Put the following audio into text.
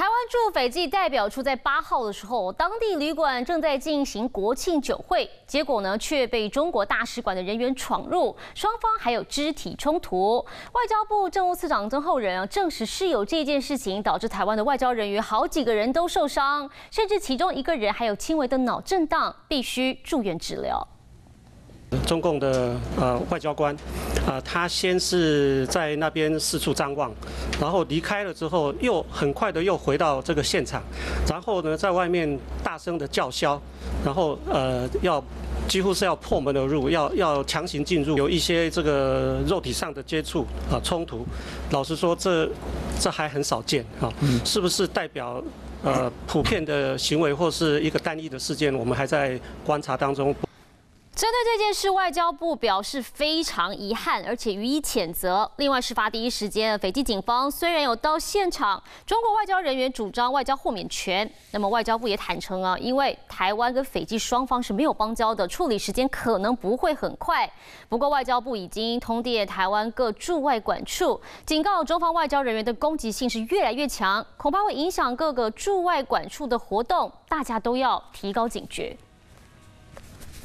台湾驻斐济代表处在八号的时候，当地旅馆正在进行国庆酒会，结果呢却被中国大使馆的人员闯入，双方还有肢体冲突。外交部政务次长曾厚仁啊证实是有这件事情，导致台湾的外交人员好几个人都受伤，甚至其中一个人还有轻微的脑震荡，必须住院治疗。中共的呃外交官，啊，他先是在那边四处张望，然后离开了之后，又很快的又回到这个现场，然后呢，在外面大声的叫嚣，然后呃要几乎是要破门而入，要要强行进入，有一些这个肉体上的接触啊冲突。老实说，这这还很少见啊，是不是代表呃普遍的行为或是一个单一的事件？我们还在观察当中。针对这件事，外交部表示非常遗憾，而且予以谴责。另外，事发第一时间，斐济警方虽然有到现场，中国外交人员主张外交豁免权。那么，外交部也坦诚啊，因为台湾跟斐济双方是没有邦交的，处理时间可能不会很快。不过，外交部已经通电台湾各驻外管处，警告中方外交人员的攻击性是越来越强，恐怕会影响各个驻外管处的活动，大家都要提高警觉。